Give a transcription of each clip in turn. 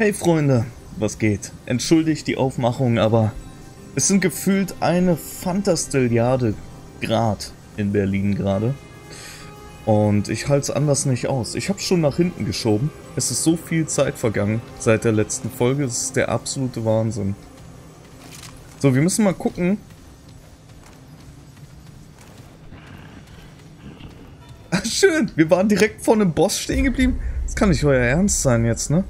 Hey Freunde, was geht? Entschuldigt die Aufmachung, aber es sind gefühlt eine Fantastilliarde Grad in Berlin gerade. Und ich halte es anders nicht aus. Ich habe schon nach hinten geschoben. Es ist so viel Zeit vergangen seit der letzten Folge. Es ist der absolute Wahnsinn. So, wir müssen mal gucken. Ach, schön. Wir waren direkt vor einem Boss stehen geblieben. Das kann nicht euer Ernst sein jetzt, ne?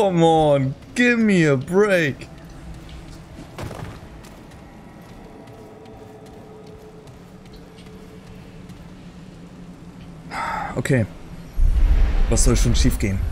Come on, give me a break. Okay. Was soll schon schiefgehen? Hi.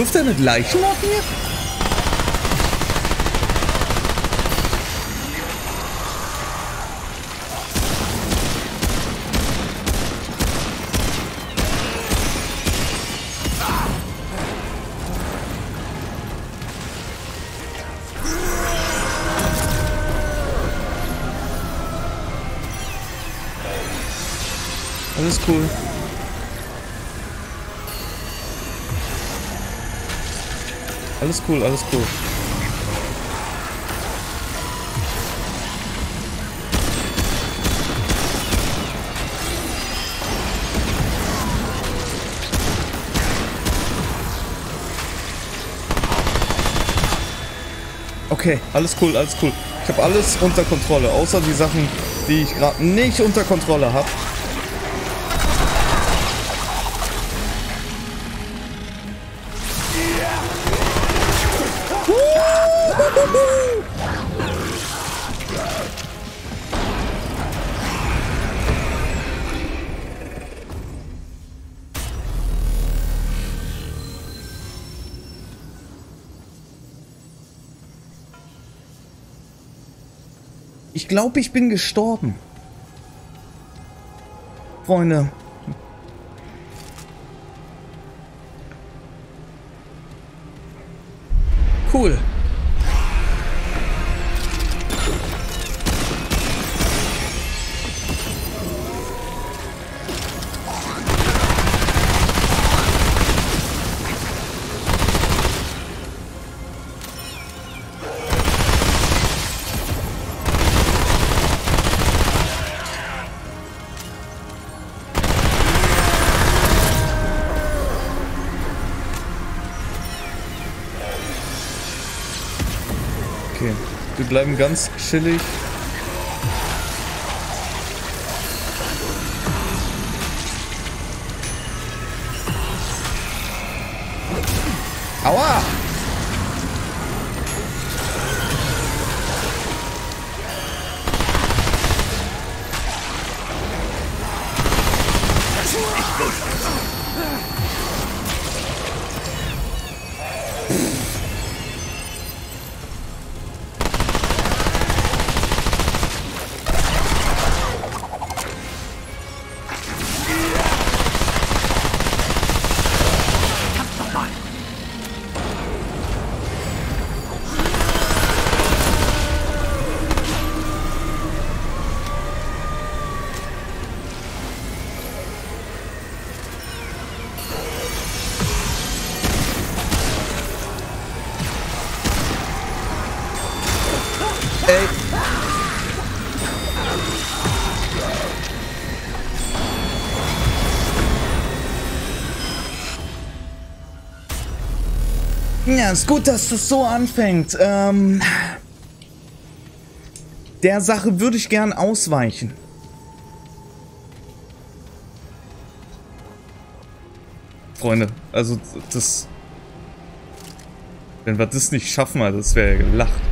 Wirft er eine Leichen auf mir? Alles cool, alles cool. Okay, alles cool, alles cool. Ich habe alles unter Kontrolle, außer die Sachen, die ich gerade nicht unter Kontrolle habe. Glaube, ich bin gestorben. Freunde. Cool. Bleiben ganz chillig. Ja, ist gut, dass das so anfängt. Ähm, der Sache würde ich gern ausweichen. Freunde, also das... Wenn wir das nicht schaffen, das wäre ja gelacht.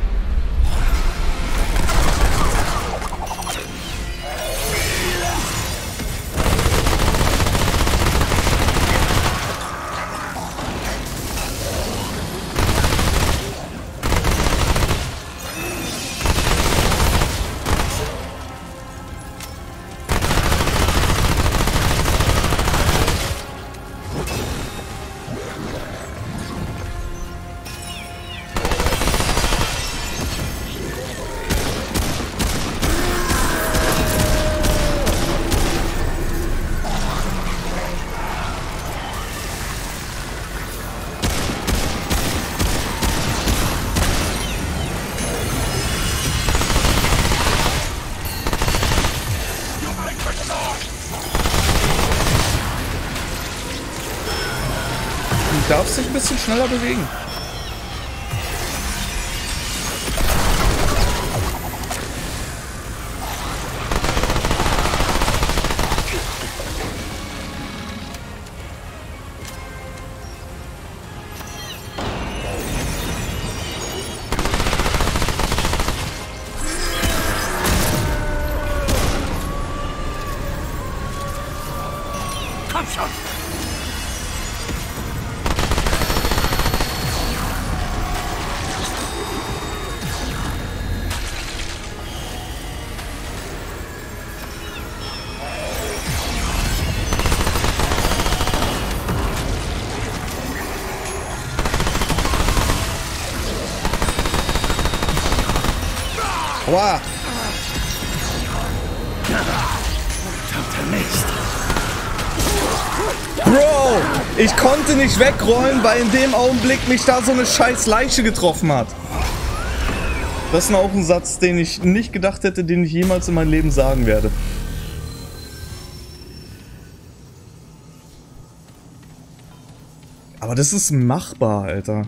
Schneller bewegen. Aua! Bro, ich konnte nicht wegrollen, weil in dem Augenblick mich da so eine scheiß Leiche getroffen hat. Das ist auch ein Satz, den ich nicht gedacht hätte, den ich jemals in meinem Leben sagen werde. Aber das ist machbar, Alter.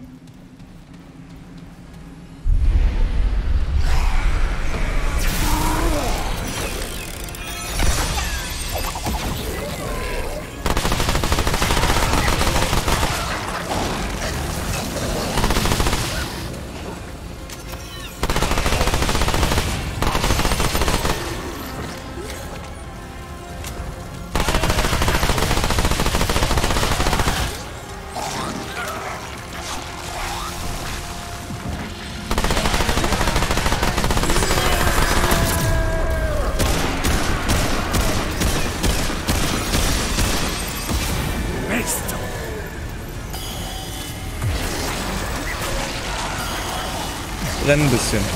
Brennen ein bisschen.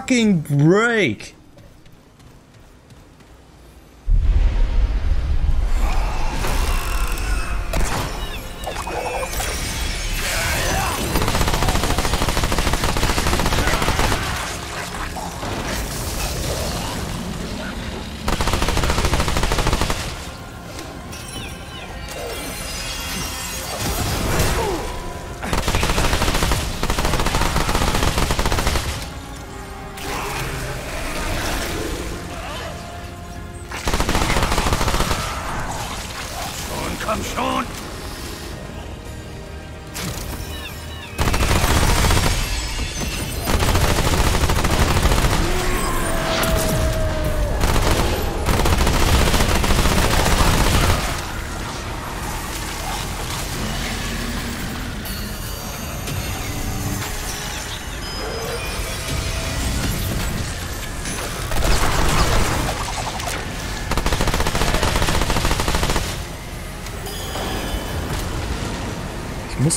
Fucking break!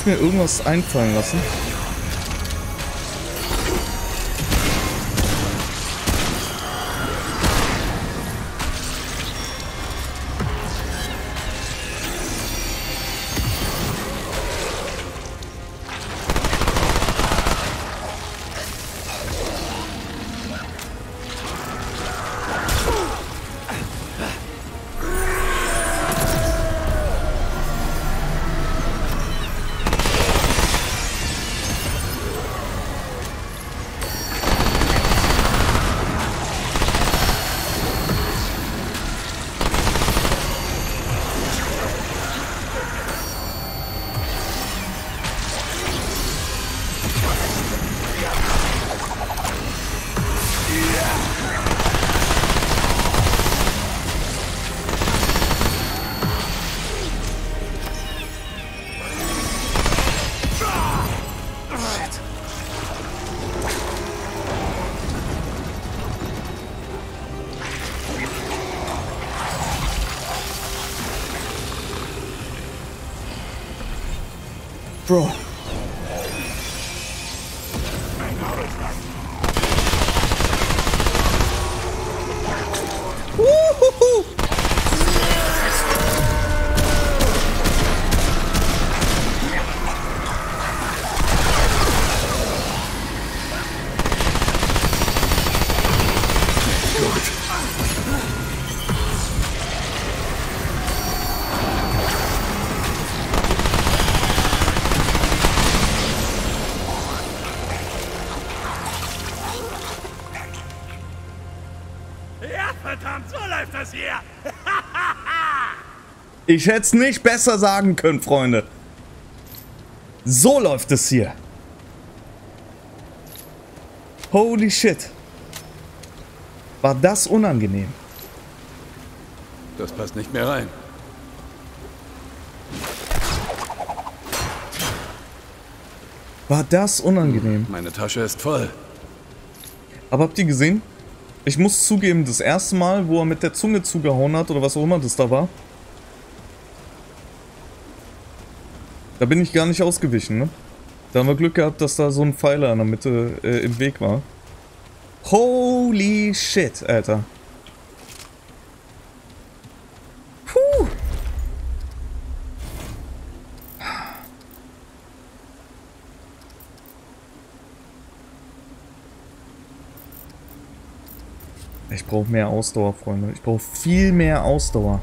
Mir irgendwas einfallen lassen. Bro. Ja, verdammt, so läuft das hier. Ich hätte es nicht besser sagen können, Freunde. So läuft es hier. Holy shit. War das unangenehm. Das passt nicht mehr rein. War das unangenehm. Meine Tasche ist voll. Aber habt ihr gesehen? Ich muss zugeben, das erste Mal, wo er mit der Zunge zugehauen hat, oder was auch immer das da war, da bin ich gar nicht ausgewichen, ne? Da haben wir Glück gehabt, dass da so ein Pfeiler in der Mitte äh, im Weg war. Holy shit, Alter. Ich brauche mehr Ausdauer, Freunde. Ich brauche viel mehr Ausdauer.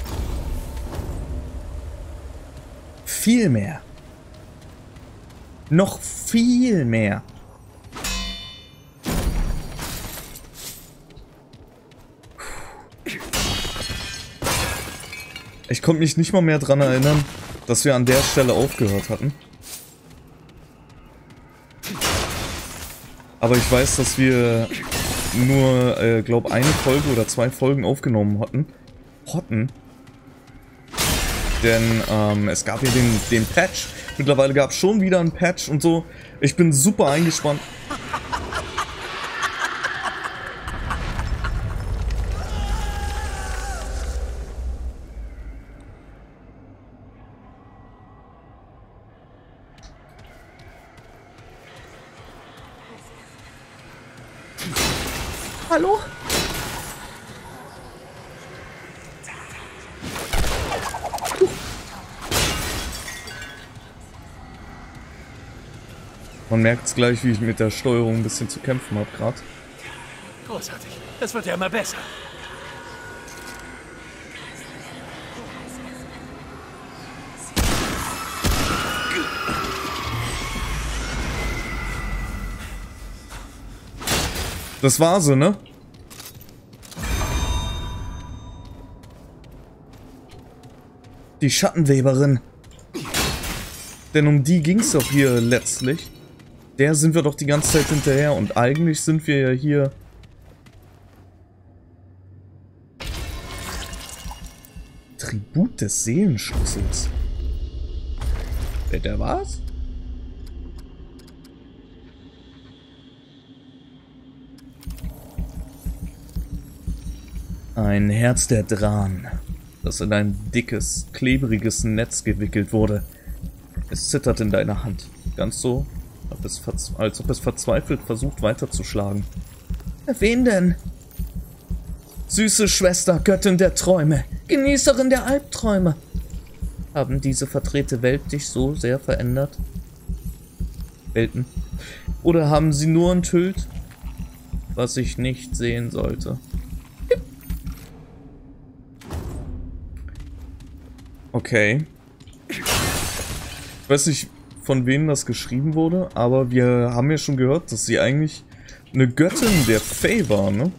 Viel mehr. Noch viel mehr. Ich konnte mich nicht mal mehr dran erinnern, dass wir an der Stelle aufgehört hatten. Aber ich weiß, dass wir nur, äh, glaub, eine Folge oder zwei Folgen aufgenommen hatten. Hotten. Denn ähm, es gab ja den, den Patch. Mittlerweile gab es schon wieder einen Patch und so. Ich bin super eingespannt. Hallo? Man merkt es gleich, wie ich mit der Steuerung ein bisschen zu kämpfen habe gerade. Großartig. Das wird ja immer besser. Das war sie, ne? Die Schattenweberin. Denn um die ging's doch hier letztlich. Der sind wir doch die ganze Zeit hinterher und eigentlich sind wir ja hier... Tribut des Seelenschlüssels. Äh, Der war's? Ein Herz der Dran, das in ein dickes, klebriges Netz gewickelt wurde. Es zittert in deiner Hand. Ganz so, als ob es verzweifelt versucht weiterzuschlagen. Wen denn? Süße Schwester, Göttin der Träume, Genießerin der Albträume. Haben diese verdrehte Welt dich so sehr verändert? Welten. Oder haben sie nur enthüllt, was ich nicht sehen sollte? Okay. Ich weiß nicht, von wem das geschrieben wurde, aber wir haben ja schon gehört, dass sie eigentlich eine Göttin der Fae war, ne?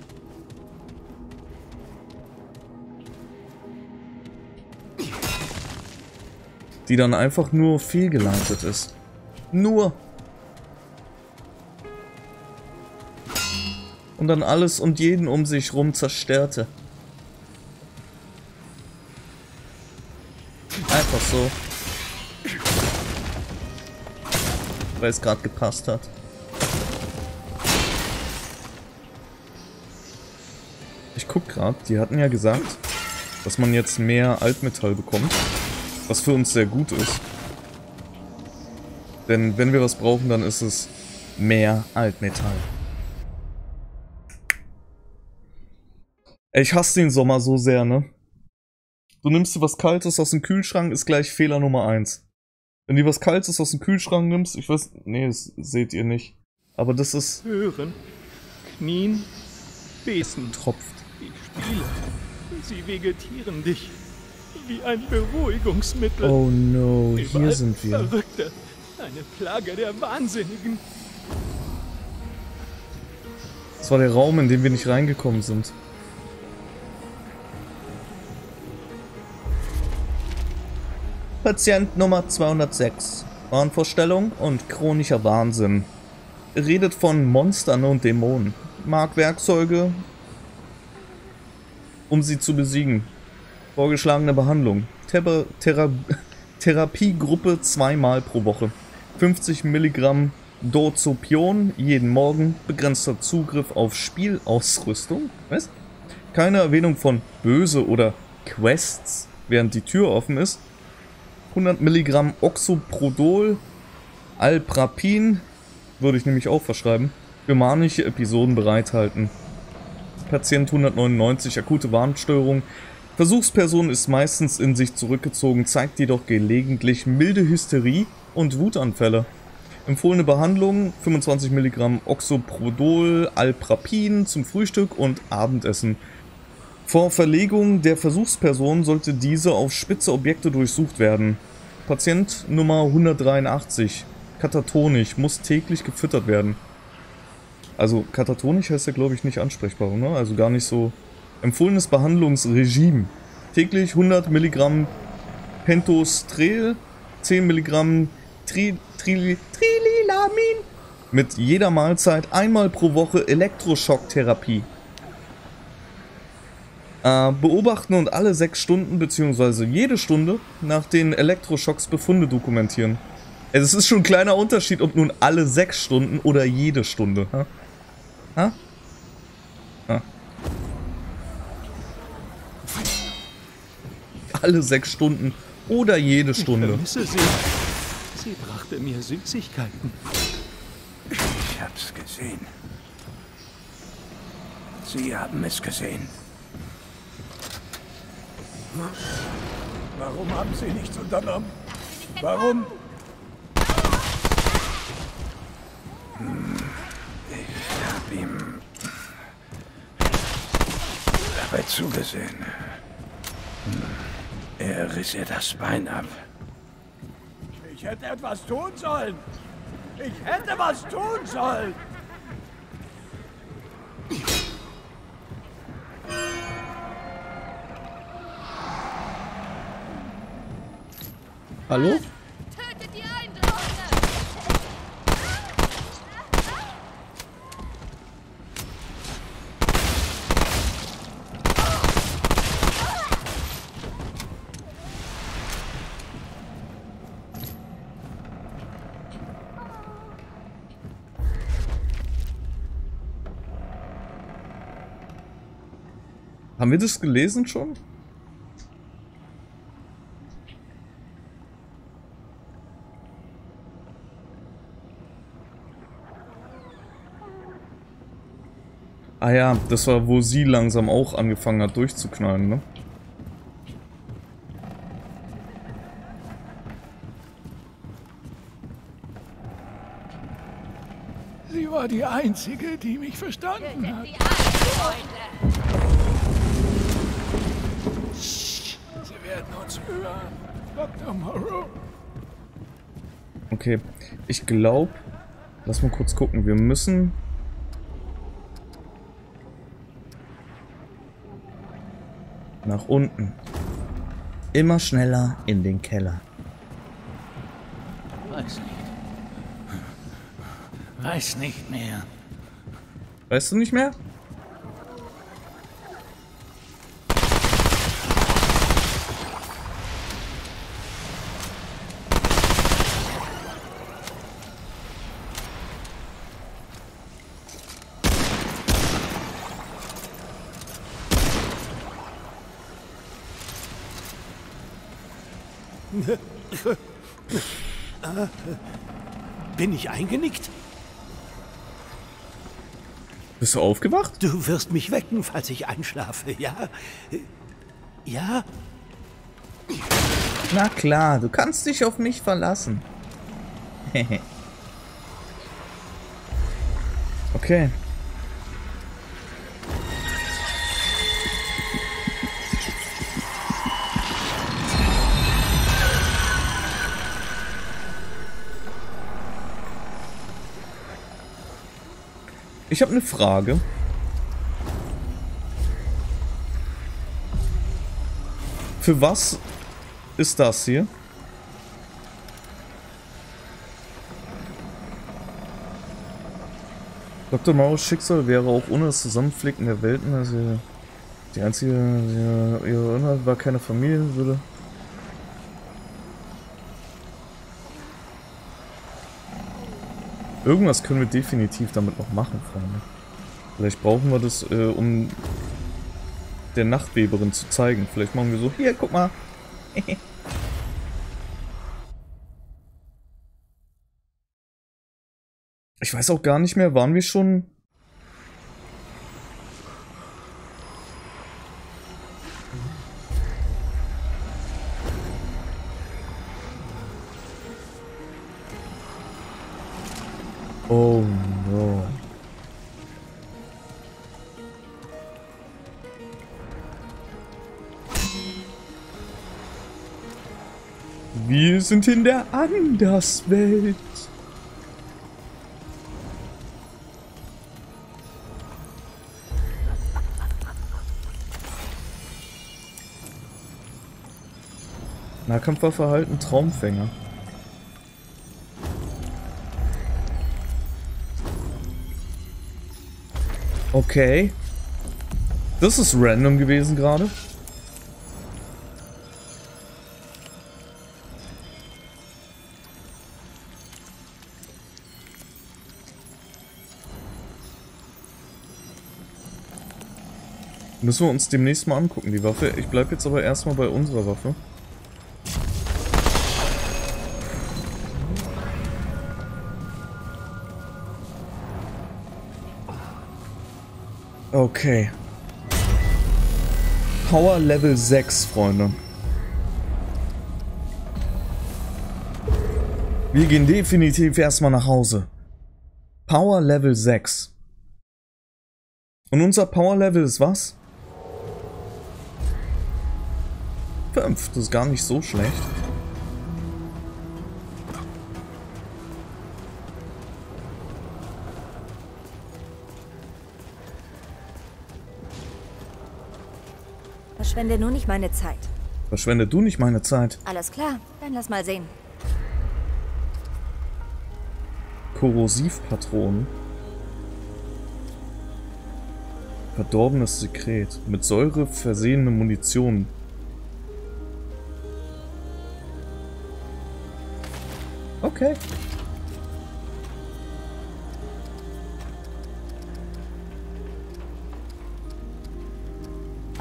Die dann einfach nur fehlgeleitet ist. Nur. Und dann alles und jeden um sich rum zerstörte. Einfach so. Weil es gerade gepasst hat. Ich guck gerade, die hatten ja gesagt, dass man jetzt mehr Altmetall bekommt. Was für uns sehr gut ist. Denn wenn wir was brauchen, dann ist es mehr Altmetall. Ich hasse den Sommer so sehr, ne? Du nimmst dir was Kaltes aus dem Kühlschrank, ist gleich Fehler Nummer 1. Wenn du was Kaltes aus dem Kühlschrank nimmst, ich weiß, nee, das seht ihr nicht. Aber das ist... Hören, knien, besen. Tropft. Die Spiele, sie vegetieren dich. Wie ein Beruhigungsmittel. Oh no, Überall hier sind wir. Verrückte. Eine Plage der Wahnsinnigen. Das war der Raum, in den wir nicht reingekommen sind. Patient Nummer 206. Wahnvorstellung und chronischer Wahnsinn. Redet von Monstern und Dämonen. Mag Werkzeuge, um sie zu besiegen. Vorgeschlagene Behandlung. Thera Thera Therapiegruppe zweimal pro Woche. 50 Milligramm Dozopion jeden Morgen. Begrenzter Zugriff auf Spielausrüstung. Was? Keine Erwähnung von Böse oder Quests, während die Tür offen ist. 100 Milligramm Oxoprodol, Alprapin, würde ich nämlich auch verschreiben, für manische Episoden bereithalten. Patient 199, akute Warnstörung. Versuchsperson ist meistens in sich zurückgezogen, zeigt jedoch gelegentlich milde Hysterie und Wutanfälle. Empfohlene Behandlung 25 Milligramm Oxoprodol, Alprapin zum Frühstück und Abendessen. Vor Verlegung der Versuchsperson sollte diese auf spitze Objekte durchsucht werden. Patient Nummer 183, katatonisch, muss täglich gefüttert werden. Also katatonisch heißt ja glaube ich nicht ansprechbar, ne? Also gar nicht so. Empfohlenes Behandlungsregime. Täglich 100 Milligramm Pentostrel, 10 Milligramm Tri Tri Trililamin. Mit jeder Mahlzeit einmal pro Woche Elektroschocktherapie. Äh, beobachten und alle sechs Stunden bzw. jede Stunde nach den Elektroschocks Befunde dokumentieren. Es ist schon ein kleiner Unterschied, ob nun alle sechs Stunden oder jede Stunde. Ha? Ha? ha. Alle sechs Stunden oder jede Stunde. Ich vermisse sie. Sie brachte mir Süßigkeiten. Ich hab's gesehen. Sie haben es gesehen. Warum haben Sie nichts unternommen? Warum? Hm, Ich hab ihm dabei zugesehen. Hm, Er riss ihr das Bein ab. Ich hätte etwas tun sollen. Ich hätte was tun sollen. Hallo? Haben wir das gelesen schon? Ah ja, das war, wo sie langsam auch angefangen hat durchzuknallen, ne? Sie war die Einzige, die mich verstanden hat. Sie werden uns hören. Dr. Morrow. Okay, ich glaube, lass mal kurz gucken. Wir müssen... Nach unten. Immer schneller in den Keller. Weiß nicht. Weiß nicht mehr. Weißt du nicht mehr? Bin ich eingenickt? Bist du aufgewacht? Du wirst mich wecken, falls ich einschlafe, ja? Ja? Na klar, du kannst dich auf mich verlassen. okay. Ich habe eine Frage. Für was ist das hier? Dr. Maus Schicksal wäre auch ohne das Zusammenflicken der Welten, also die einzige, die ihre Inhalt war keine Familie, würde. Irgendwas können wir definitiv damit noch machen, Freunde. Vielleicht brauchen wir das, äh, um der Nachtweberin zu zeigen. Vielleicht machen wir so, hier, guck mal. ich weiß auch gar nicht mehr, waren wir schon... Oh no. Wir sind in der Anderswelt. Nahkampfverhalten Traumfänger. Okay. Das ist random gewesen gerade. Müssen wir uns demnächst mal angucken, die Waffe. Ich bleib jetzt aber erstmal bei unserer Waffe. Okay. Power Level 6, Freunde. Wir gehen definitiv erstmal nach Hause. Power Level 6. Und unser Power Level ist was? 5. Das ist gar nicht so schlecht. Verschwende nur nicht meine Zeit. Verschwende du nicht meine Zeit. Alles klar, dann lass mal sehen. Korrosivpatronen. Verdorbenes Sekret. Mit Säure versehene Munition. Okay.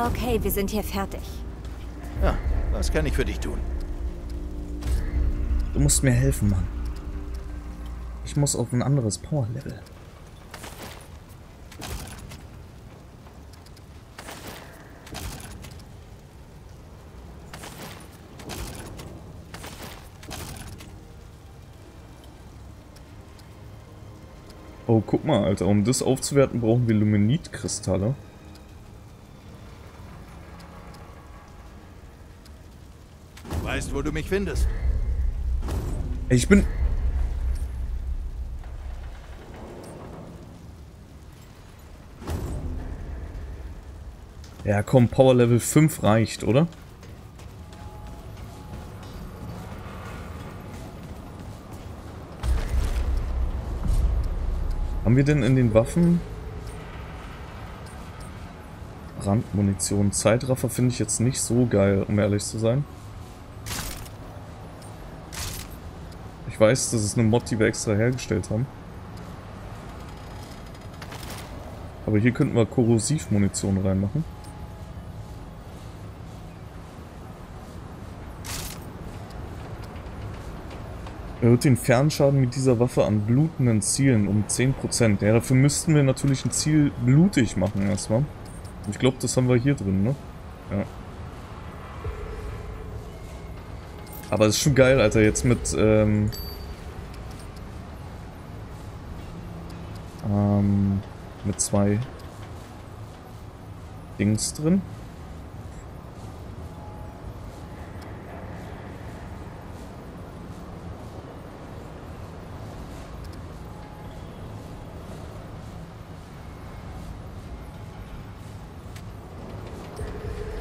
Okay, wir sind hier fertig. Ja, was kann ich für dich tun? Du musst mir helfen, Mann. Ich muss auf ein anderes Power-Level. Oh, guck mal, Alter. Um das aufzuwerten, brauchen wir Luminit-Kristalle. Wo du mich findest. Ich bin... Ja, komm, Power Level 5 reicht, oder? Haben wir denn in den Waffen Brandmunition? Zeitraffer finde ich jetzt nicht so geil, um ehrlich zu sein. Weiß, das ist eine Mod, die wir extra hergestellt haben. Aber hier könnten wir Korrosivmunition reinmachen. Erhöht den Fernschaden mit dieser Waffe an blutenden Zielen um 10%. Ja, dafür müssten wir natürlich ein Ziel blutig machen erstmal. Ich glaube, das haben wir hier drin, ne? Ja. Aber es ist schon geil, Alter, jetzt mit, ähm... Ähm... Mit zwei... Dings drin.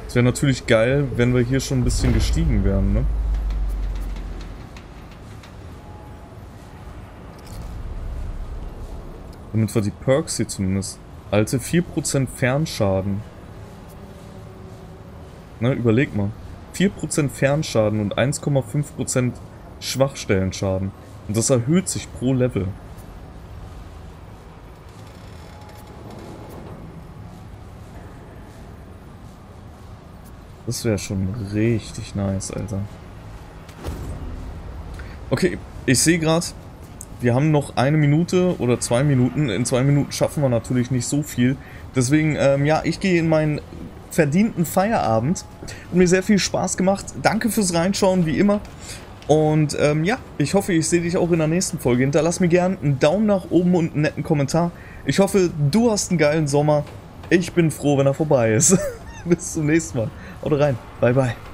Es wäre natürlich geil, wenn wir hier schon ein bisschen gestiegen wären, ne? Damit wir die Perks hier zumindest... Alte 4% Fernschaden. Ne, überleg mal. 4% Fernschaden und 1,5% Schwachstellenschaden. Und das erhöht sich pro Level. Das wäre schon richtig nice, Alter. Okay, ich sehe gerade, wir haben noch eine Minute oder zwei Minuten. In zwei Minuten schaffen wir natürlich nicht so viel. Deswegen, ähm, ja, ich gehe in meinen verdienten Feierabend. Hat mir sehr viel Spaß gemacht. Danke fürs Reinschauen, wie immer. Und ähm, ja, ich hoffe, ich sehe dich auch in der nächsten Folge. Hinterlass mir gerne einen Daumen nach oben und einen netten Kommentar. Ich hoffe, du hast einen geilen Sommer. Ich bin froh, wenn er vorbei ist. Bis zum nächsten Mal. Haut rein. Bye, bye.